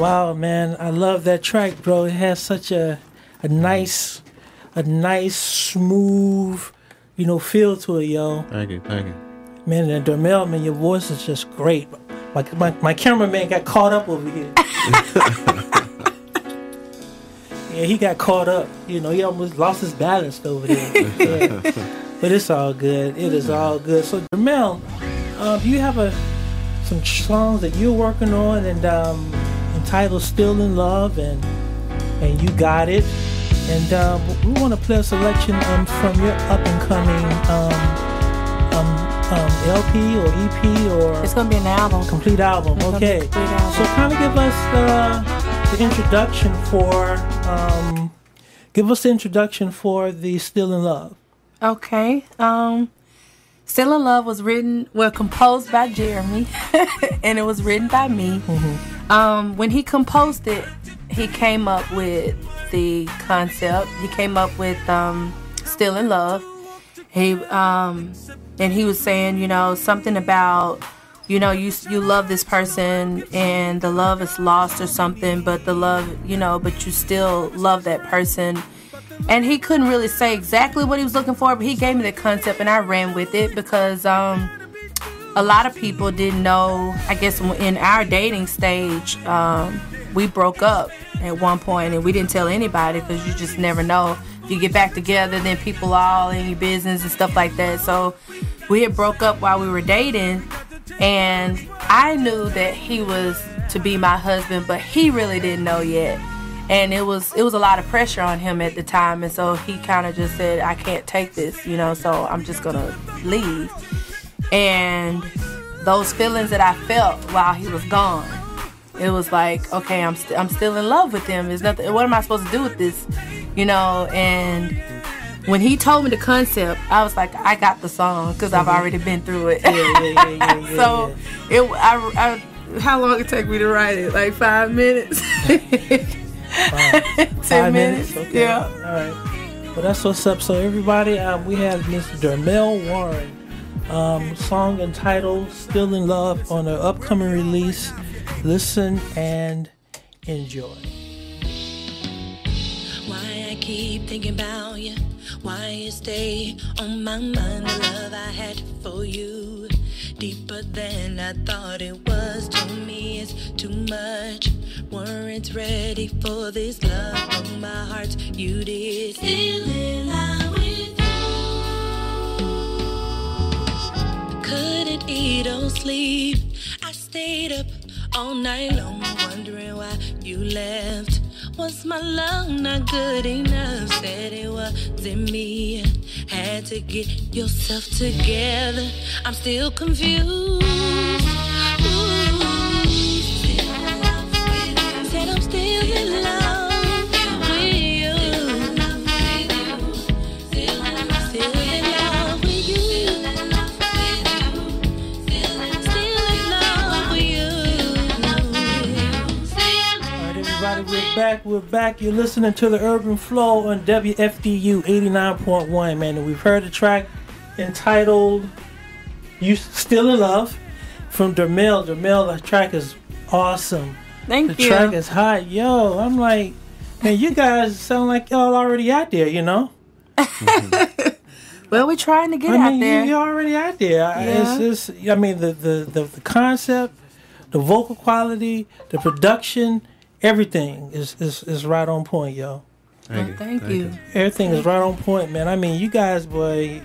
Wow, man, I love that track, bro. It has such a a nice, a nice, smooth, you know, feel to it, yo. Thank you, thank you. Man, and Dermel, man, your voice is just great. My, my, my cameraman got caught up over here. yeah, he got caught up. You know, he almost lost his balance over there. Yeah. But it's all good. It is all good. So, Dermel, um, you have a some songs that you're working on and um, entitled "Still in Love" and and you got it. And um, we want to play a selection um, from your up and coming um, um, um, LP or EP or It's gonna be an album. complete album. It's gonna be a Okay, complete album. so kind of give us uh, the introduction for um, give us the introduction for the "Still in Love." Okay. Um, Still in Love was written, well, composed by Jeremy, and it was written by me. Um, when he composed it, he came up with the concept. He came up with um, Still in Love. He um, and he was saying, you know, something about, you know, you you love this person and the love is lost or something, but the love, you know, but you still love that person and he couldn't really say exactly what he was looking for, but he gave me the concept and I ran with it because um, a lot of people didn't know. I guess in our dating stage, um, we broke up at one point and we didn't tell anybody because you just never know. If you get back together, then people all in your business and stuff like that. So we had broke up while we were dating, and I knew that he was to be my husband, but he really didn't know yet and it was it was a lot of pressure on him at the time and so he kind of just said i can't take this you know so i'm just gonna leave and those feelings that i felt while he was gone it was like okay i'm, st- I'm still in love with him there's nothing what am i supposed to do with this you know and when he told me the concept i was like i got the song because i've already been through it Yeah, yeah, yeah, yeah, so it I, I how long it take me to write it like five minutes Ten Five minutes. Okay. Yeah. All right. Well, that's what's up. So everybody, um, we have Miss Dermel Warren, um, song entitled "Still in Love" on her upcoming release. Listen and enjoy. Why I keep thinking about you. Why you stay on my mind. The love I had for you. Deeper than I thought it was. To me, it's too much. Weren't ready for this love. On my heart, you did. Still in love Couldn't sleep. I stayed up all night long, wondering why you left. Was my love not good enough? Said it wasn't me. Had to get yourself together. I'm still confused. We're back. We're back. You're listening to the Urban Flow on WFDU 89.1, man. And we've heard the track entitled "You Still in Love" from Dermel. Dermel, the track is awesome. Thank The you. The track is hot, yo. I'm like, man, you guys sound like y'all already out there, you know? well, we're trying to get I out mean, there. you, you're already out there. I- Yeah. It's I mean, the, the, the, the concept, the vocal quality, the production, everything is, is, is right on point, yo. Thank Well, you. thank you. Everything is right on point, man. I mean, you guys, boy,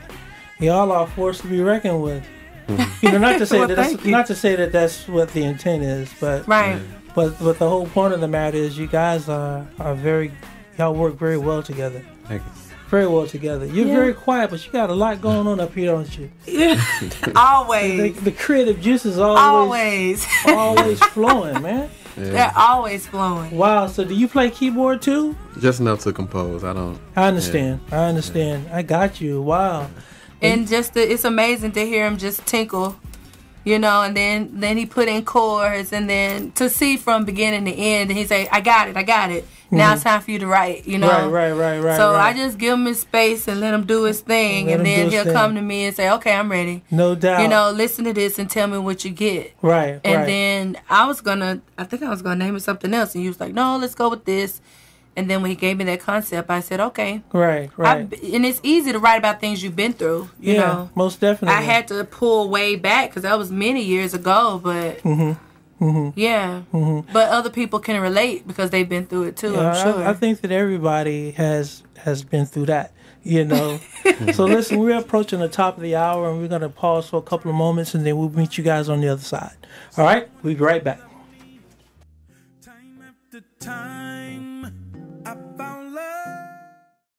y'all are forced to be reckoned with. Hmm. You know, not to say Well, that that's, you. not to say that that's what the intent is, but Right. but but the whole point of the matter is you guys are are very y'all work very well together. Thank you. Very well together. You're Yeah. very quiet, but you got a lot going on up here, don't you? Yeah. The, always. the creative juice is always Always. always flowing, man. They're always flowing. Wow. So do you play keyboard too? Just enough to compose. I don't. I understand. I understand. I got you. Wow. And just the, it's amazing to hear him just tinkle, you know, and then then he put in chords and then to see from beginning to end and he say, I got it, I got it. Now it's time for you to write. You know. Mm-hmm. Right, right, right, right. So right. I just give him his space and let him do his thing, Let and then he'll thing. come to me and say, "Okay, I'm ready." no doubt. You know, listen to this and tell me what you get. right, And right. then I was gonna, I think I was gonna name it something else, and he was like, "No, let's go with this." And then when he gave me that concept, I said, "Okay." right, I, right. and it's easy to write about things you've been through. You yeah, know, most definitely. I had to pull way back because that was many years ago, but Mm-hmm. yeah, but other people can relate because they've been through it too. Yeah, I'm sure. I, I think that everybody has has been through that, you know. so listen, we're approaching the top of the hour, and we're gonna pause for a couple of moments, and then we'll meet you guys on the other side. All right, we'll be right back. Time